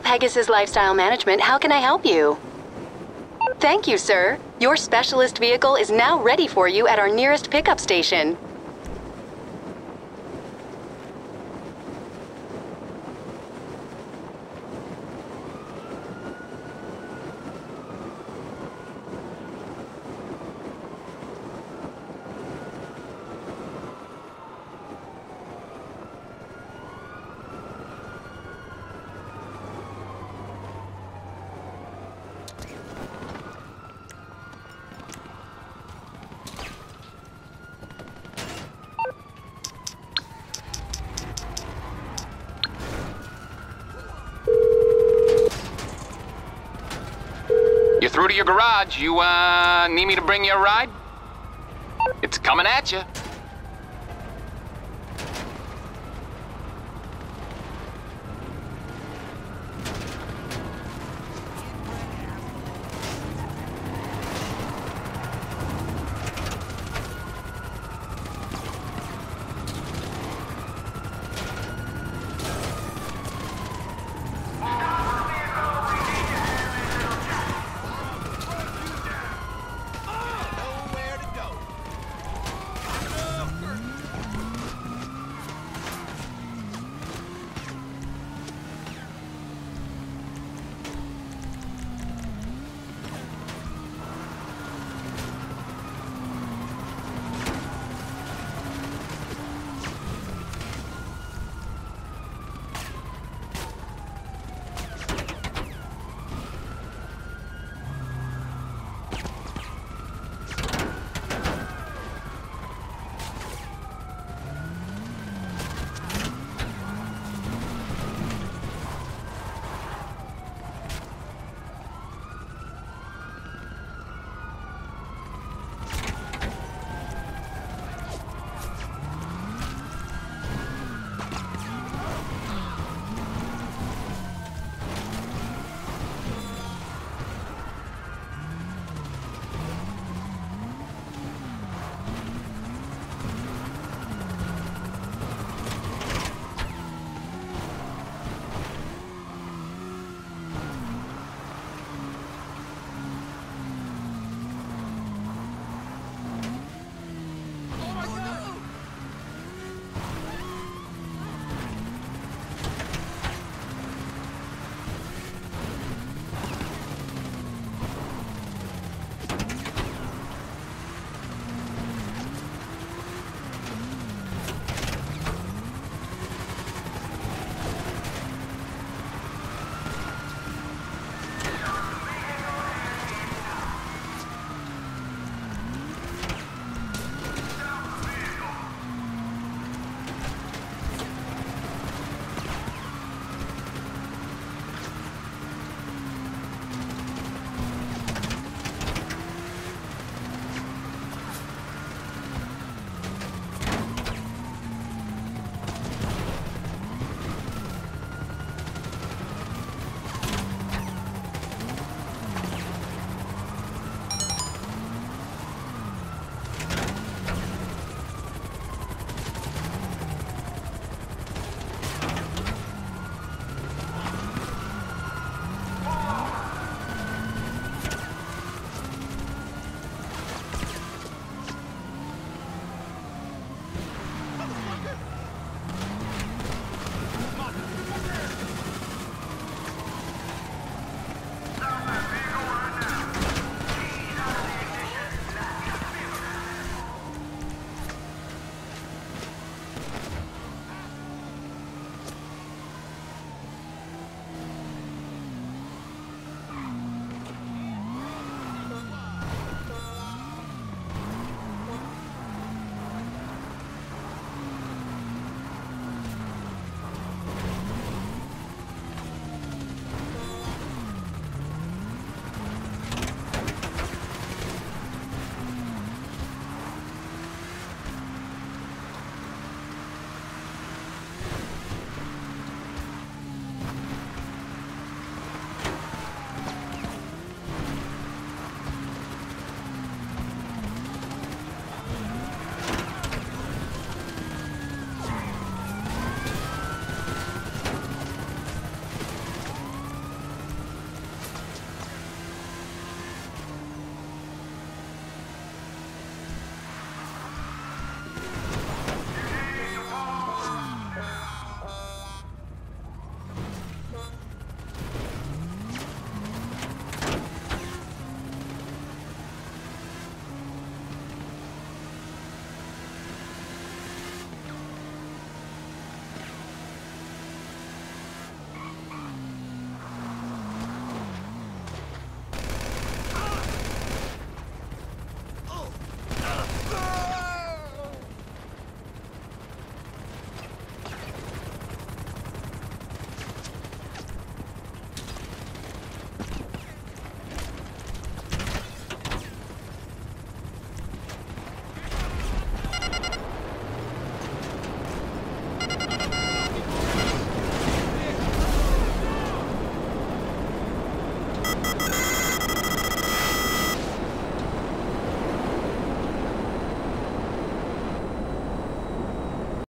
Pegasus Lifestyle Management. How can I help you? Thank you, sir. Your specialist vehicle is now ready for you at our nearest pickup station. Through to your garage. You, uh, need me to bring you a ride? It's coming at you.